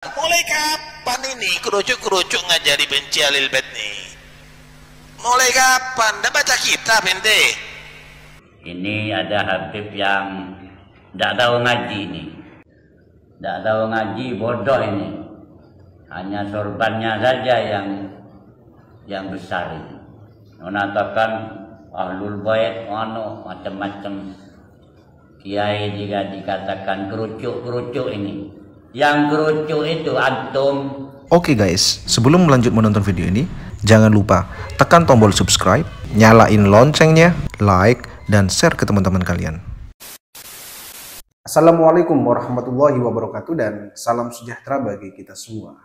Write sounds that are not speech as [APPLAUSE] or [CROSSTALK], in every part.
Mulai kapan ini kerucuk-kerucuk ngajari benci alil bait nih? Mulai kapan? Dah baca kitab ente? Ini ada Habib yang tidak tahu ngaji ini. Tidak tahu ngaji bodoh ini. Hanya sorbannya saja yang yang besar ini. Mengatakan ahlul bait anu macam-macam kiai jika dikatakan kerucuk-kerucuk ini. Yang kerucuk itu antum Oke guys, sebelum melanjut menonton video ini, jangan lupa tekan tombol subscribe, nyalain loncengnya, like, dan share ke teman-teman kalian. Assalamualaikum warahmatullahi wabarakatuh dan salam sejahtera bagi kita semua.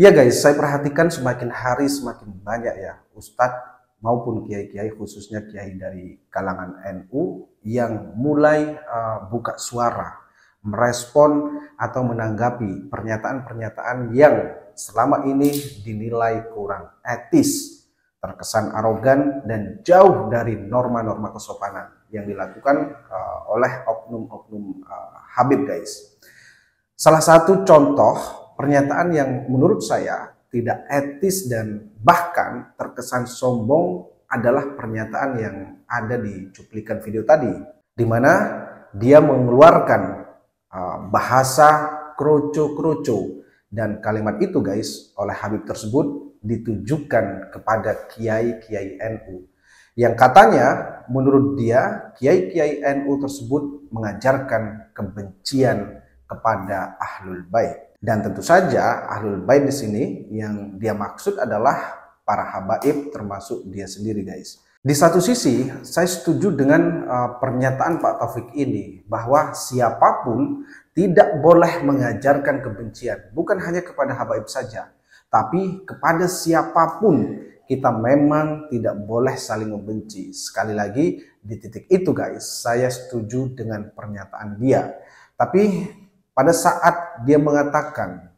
Ya guys, saya perhatikan semakin hari semakin banyak ya ustadz maupun kiai-kiai khususnya kiai dari kalangan NU yang mulai uh, buka suara, merespon atau menanggapi pernyataan-pernyataan yang selama ini dinilai kurang etis, terkesan arogan dan jauh dari norma-norma kesopanan yang dilakukan uh, oleh oknum-oknum uh, Habib guys. Salah satu contoh pernyataan yang menurut saya tidak etis dan bahkan terkesan sombong adalah pernyataan yang ada di cuplikan video tadi di mana dia mengeluarkan bahasa kroco-kroco dan kalimat itu guys oleh Habib tersebut ditujukan kepada kiai-kiai NU yang katanya menurut dia kiai-kiai NU tersebut mengajarkan kebencian kepada ahlul bait. Dan tentu saja ahlul bait di sini yang dia maksud adalah para habaib termasuk dia sendiri guys di satu sisi saya setuju dengan uh, pernyataan Pak Taufik ini bahwa siapa pun tidak boleh mengajarkan kebencian, bukan hanya kepada habaib saja, tapi kepada siapa pun kita memang tidak boleh saling membenci. Sekali lagi di titik itu guys, saya setuju dengan pernyataan dia. Tapi pada saat dia mengatakan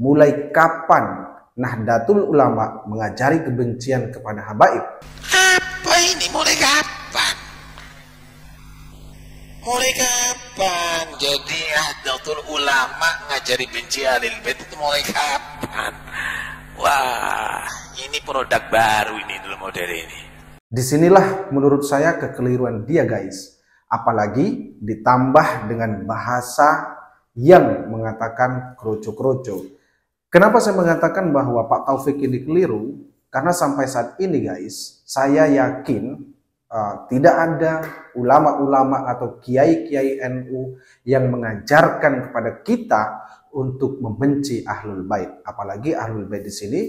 mulai kapan Nahdlatul Ulama mengajari kebencian kepada habaib? Ini mulai kapan? Mulai kapan? Jadi Nahdlatul Ulama ngajari benci alil bait itu mulai kapan? Wah, ini produk baru ini dulu model ini. Di sinilah menurut saya kekeliruan dia guys. Apalagi ditambah dengan bahasa yang mengatakan kroco-kroco. Kenapa saya mengatakan bahwa Pak Taufik ini keliru? Karena sampai saat ini guys, saya yakin uh, tidak ada ulama-ulama atau kiai-kiai NU yang mengajarkan kepada kita untuk membenci ahlul bait. Apalagi ahlul bait di sini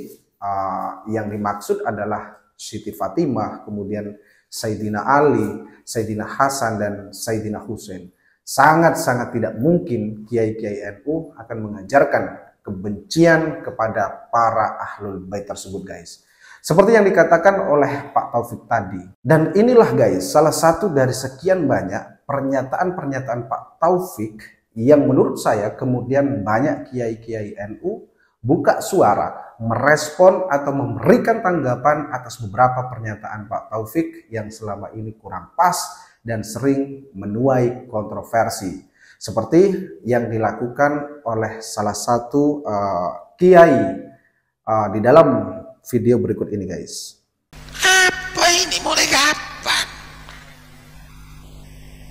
uh, yang dimaksud adalah Siti Fatimah, kemudian Sayyidina Ali, Sayyidina Hasan dan Sayyidina Husain. Sangat-sangat tidak mungkin kiai-kiai NU akan mengajarkan kebencian kepada para ahlul bait tersebut guys. Seperti yang dikatakan oleh Pak Taufik tadi. Dan inilah guys, salah satu dari sekian banyak pernyataan-pernyataan Pak Taufik yang menurut saya kemudian banyak kiai-kiai NU buka suara, merespon atau memberikan tanggapan atas beberapa pernyataan Pak Taufik yang selama ini kurang pas dan sering menuai kontroversi. Seperti yang dilakukan oleh salah satu uh, kiai uh, di dalam video berikut ini guys. Apa ini mulai kapan?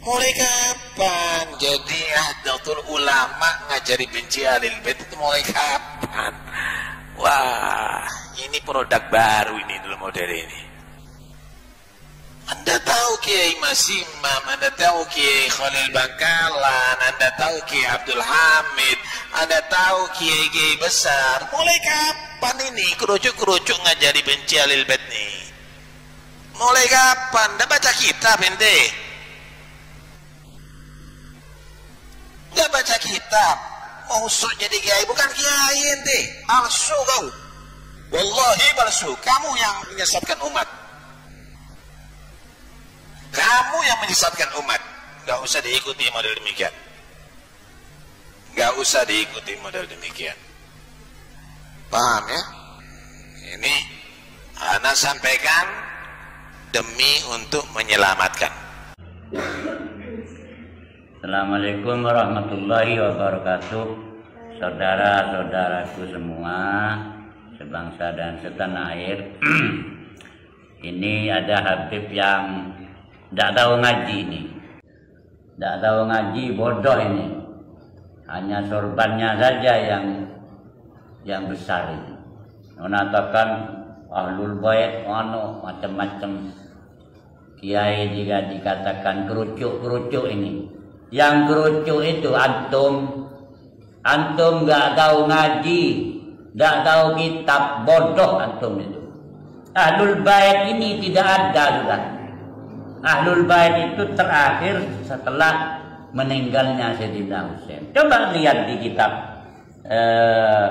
Mulai kapan? Jadi Nahdlatul Ulama ngajari benci alil bait itu mulai kapan? Wah, ini produk baru ini dulu model ini. Anda tahu Kiai Masimam, Anda tahu Kiai Khalil Bangkalan, Anda tahu Kiai Abdul Hamid, Anda tahu Kiai-Kiai besar. Mulai kapan ini kerucuk-kerucuk ngajari benci alil bait nih? Mulai kapan? Dah baca kitab ente? Gak baca kitab. Maksud jadi kiai bukan kiai ente. Palsu kau. Wallahi palsu. Kamu yang menyesatkan umat. Kamu yang menyesatkan umat. Gak usah diikuti model demikian. Gak usah diikuti model demikian. Paham ya? Ini Ana sampaikan demi untuk menyelamatkan. Assalamualaikum warahmatullahi wabarakatuh saudara-saudaraku semua sebangsa dan setanah air [CLEARS THROAT] ini ada Habib yang tidak tahu ngaji ini tidak tahu ngaji bodoh ini hanya sorbannya saja yang yang besar ini mengatakan ahlul bait ono macam-macam kiai jika dikatakan kerucuk-kerucuk ini. Yang kerucuk itu antum. Antum nggak tahu ngaji nggak tahu kitab bodoh antum itu. Ahlul bait ini tidak ada sudah ahlul bait itu terakhir setelah meninggalnya Sayyidina Husain coba lihat di kitab eh,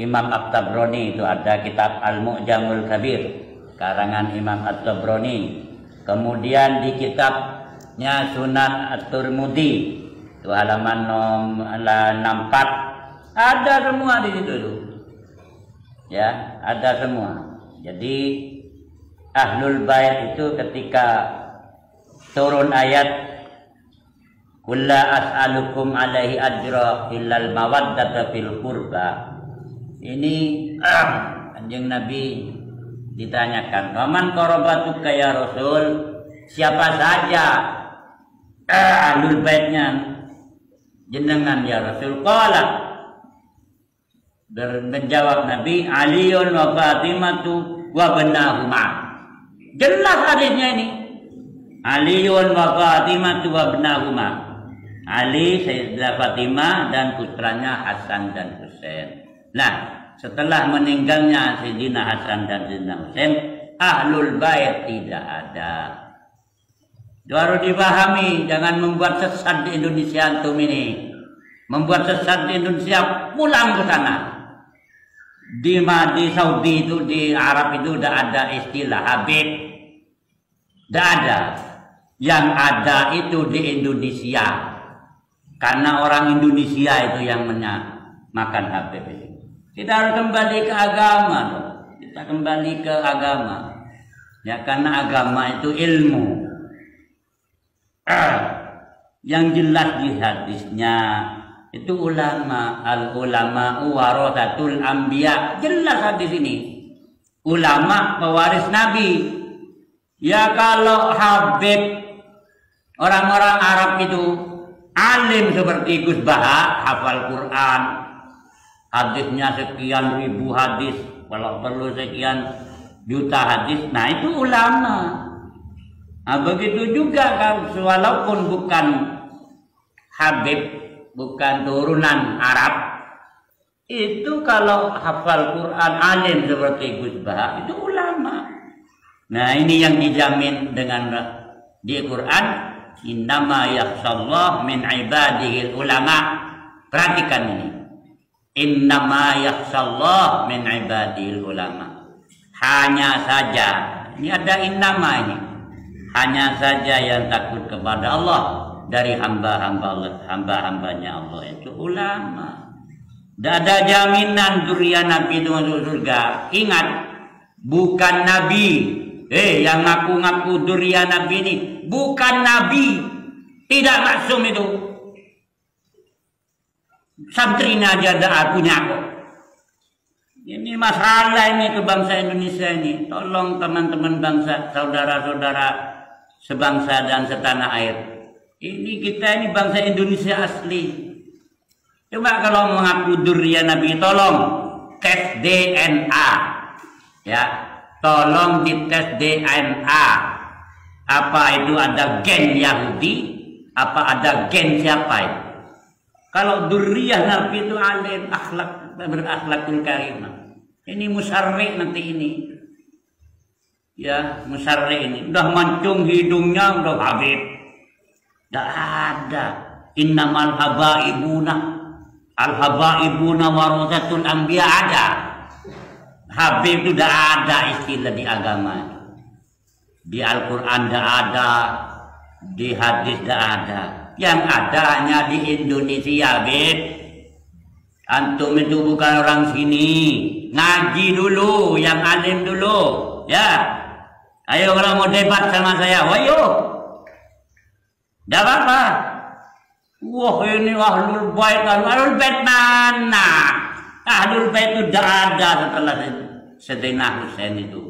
Imam At-Tabrani itu ada kitab Al-Mu'jamul Kabir karangan Imam At-Tabrani Kemudian di kitabnya Sunan At-Turmudi itu halaman nomor 64 ada semua di situ tuh. Ya, ada semua. Jadi Ahlul Bait itu ketika turun ayat Kulla as'alukum alaihi ajra illal mawaddata fil qurba. Ini anjing Nabi ditanyakan waman korobatu kaya rasul? Siapa saja? Eh, ahlul baitnya jenengan ya rasul. Qala menjawab Nabi Aliun wa Fatimatu wa benahuma jelas hadisnya ini. Aliun wa Fatimatu wa benahuma Ali Sayyidah Fatimah dan putranya Hasan dan Husain. Nah, setelah meninggalnya Sayyidina Hasan dan Sayyidina Husain ahlul bait tidak ada. Baru dipahami jangan membuat sesat di Indonesia antum ini. Membuat sesat di Indonesia pulang ke sana. Di di Saudi itu di Arab itu tidak ada istilah Habib. Tidak ada. Yang ada itu di Indonesia. Karena orang Indonesia itu yang makan Habib itu kita harus kembali ke agama. Kita kembali ke agama. Ya karena agama itu ilmu. [CLEARS THROAT] yang jelas di hadisnya itu ulama al ulama warathatul anbiya jelas hadis ini ulama pewaris nabi ya kalau Habib orang-orang Arab itu alim seperti Gus Baha hafal Quran hadisnya sekian ribu hadis kalau perlu sekian juta hadis nah itu ulama. Nah begitu juga kan walaupun bukan Habib bukan turunan Arab itu kalau hafal Quran alim seperti Gus Bah itu ulama. Nah ini yang dijamin dengan di Quran innama yakhshallah min ibadihi ulama. Perhatikan ini Innama yakhsallah min ibadil ulama. Hanya saja, ini ada innama ini. Hanya saja yang takut kepada Allah dari hamba-hamba Allah, hamba-hambanya Allah itu ulama. Tidak ada jaminan durian Nabi itu masuk surga. Ingat, bukan Nabi. Eh, yang ngaku-ngaku durian Nabi ini bukan Nabi. Tidak maksum itu santrinya aja ada punya kok. Ini masalah ini ke bangsa Indonesia ini. Tolong teman-teman bangsa, saudara-saudara sebangsa dan setanah air. Ini kita ini bangsa Indonesia asli. Coba kalau mengaku durian Nabi, tolong tes DNA. Ya, tolong dites DNA. Apa itu ada gen Yahudi? Apa ada gen siapa itu? Kalau duriyah Nabi itu alim, akhlak berakhlakul karimah. Ini musarri nanti ini. Ya, musarri ini. Udah mancung hidungnya, udah habib. Tidak ada. Innamal habaibuna. Al habaibuna warasatul anbiya ada. Habib itu tidak ada istilah di agama. Di Al-Quran tidak ada. Di hadis tidak ada yang ada hanya di Indonesia, Beb. Antum itu bukan orang sini. Ngaji dulu, yang alim dulu. Ya. Ayo kalau mau debat sama saya, wayo. Tidak apa-apa. Wah ini ahlul bait, ahlul bait mana? Ahlul bait itu tidak ada setelah Sayyidina Husain itu.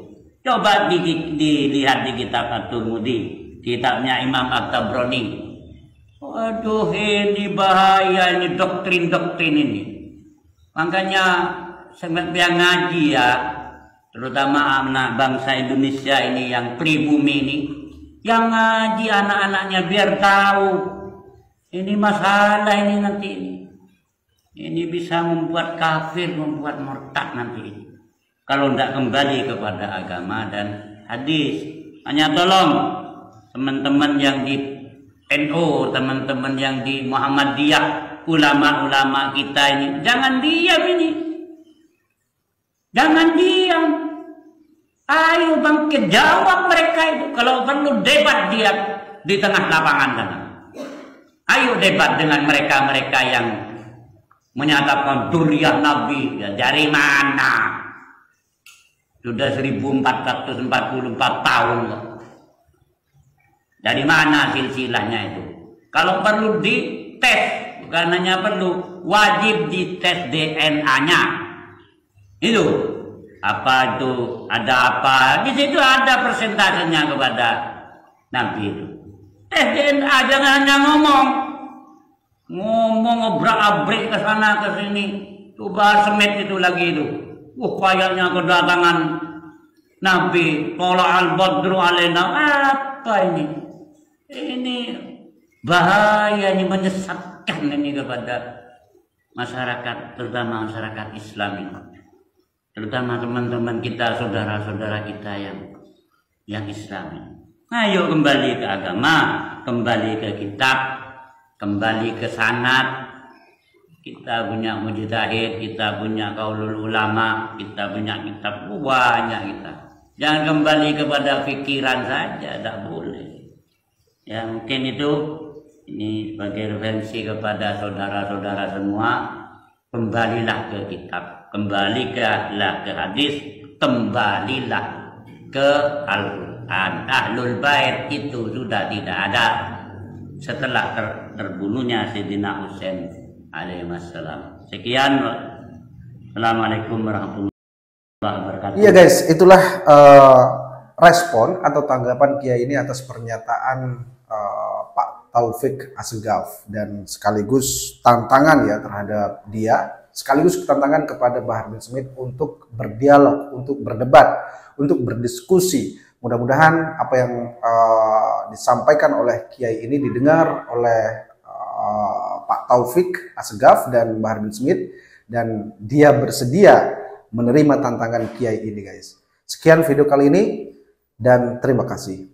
Coba di, di, dilihat di kitab At-Turmudi, kitabnya Imam At-Tabrani. Waduh ini bahaya ini doktrin-doktrin ini. Makanya sangat yang ngaji ya, terutama anak bangsa Indonesia ini yang pribumi ini, yang ngaji anak-anaknya biar tahu ini masalah ini nanti ini. Ini bisa membuat kafir, membuat murtad nanti ini. Kalau tidak kembali kepada agama dan hadis. Hanya tolong teman-teman yang di NU, teman-teman yang di Muhammadiyah, ulama-ulama kita ini, jangan diam ini. Jangan diam. Ayo bangkit jawab mereka itu. Kalau perlu debat dia di tengah lapangan sana. Ayo debat dengan mereka-mereka yang menyatakan duriah Nabi ya, dari mana? Sudah 1444 tahun. Dari mana silsilahnya itu? Kalau perlu dites, bukan hanya perlu, wajib dites DNA-nya. Itu apa itu ada apa? Di situ ada persentasenya kepada Nabi itu. Tes DNA jangan hanya ngomong, ngomong ngobrak abrik ke sana ke sini. Coba semet itu lagi itu. Wah kayaknya kedatangan Nabi Tola al-Badru alaina apa ini? Ini bahaya ini menyesatkan ini kepada masyarakat terutama masyarakat Islam ini. Terutama teman-teman kita, saudara-saudara kita yang yang Islam. Ayo kembali ke agama, kembali ke kitab, kembali ke sanat. Kita punya mujtahid, kita punya kaulul ulama, kita punya kitab banyak kita. Jangan kembali kepada pikiran saja, tidak boleh. Ya mungkin itu ini sebagai referensi kepada saudara-saudara semua. Kembalilah ke kitab, kembalilah ke hadis, kembalilah ke Al-Quran. Ahlul Bait itu sudah tidak ada setelah ter terbunuhnya Sayyidina Husain alaihissalam. Sekian. Assalamualaikum warahmatullahi wabarakatuh. Iya guys, itulah uh, respon atau tanggapan Kiai ini atas pernyataan uh, Pak Taufik Asegaf dan sekaligus tantangan ya terhadap dia, sekaligus tantangan kepada Bahar bin Smith untuk berdialog, untuk berdebat, untuk berdiskusi. Mudah-mudahan apa yang uh, disampaikan oleh Kiai ini didengar oleh uh, Pak Taufik Asegaf dan Bahar bin Smith dan dia bersedia menerima tantangan Kiai ini guys. Sekian video kali ini dan terima kasih.